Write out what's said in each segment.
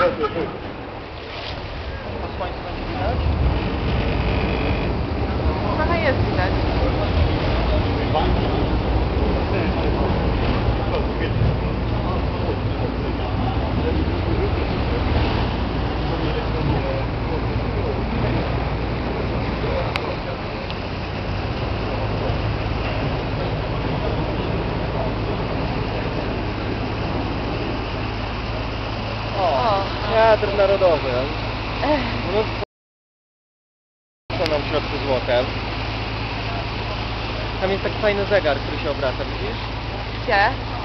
Quais são as? Qual é a cidade? Teatr narodowy. Mnóstwo są w środku złotem. Tam jest taki fajny zegar, który się obraca, widzisz? Gdzie?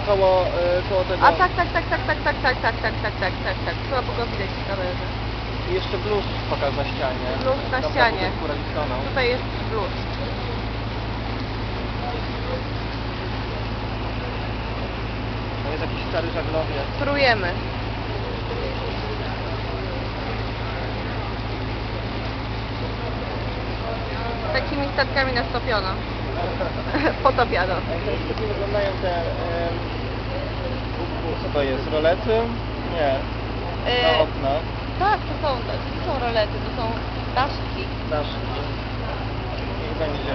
Koło, y, koło tego... A tak, tak, tak, tak, tak, tak, tak, tak, tak, tak, tak, tak, tak. Chyba go widać w kamerze. I jeszcze blues pokaż na ścianie. Blues na Tam ścianie. Tutaj jest blues. To jest jakiś stary żaglowiec. Spróbujemy. Takimi statkami nastopiono. Potopiano. Jak świetnie wyglądają te... em, co to jest? Rolety? Nie. Na E, okna. tak, to są, to są rolety, to są daszki. Daszki. Niech będzie.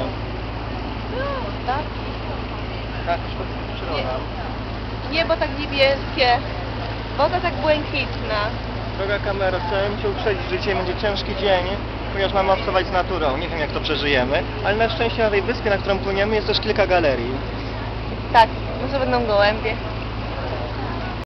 Daszki. Tak, przyroda. Niebo tak niebieskie, woda tak błękitna. Droga kamera, chciałem Cię uprzedzić, że dzisiaj będzie ciężki dzień, ponieważ mamy obcować z naturą. Nie wiem jak to przeżyjemy, ale na szczęście na tej wyspie, na którą płyniemy jest też kilka galerii. Tak, może będą gołębie.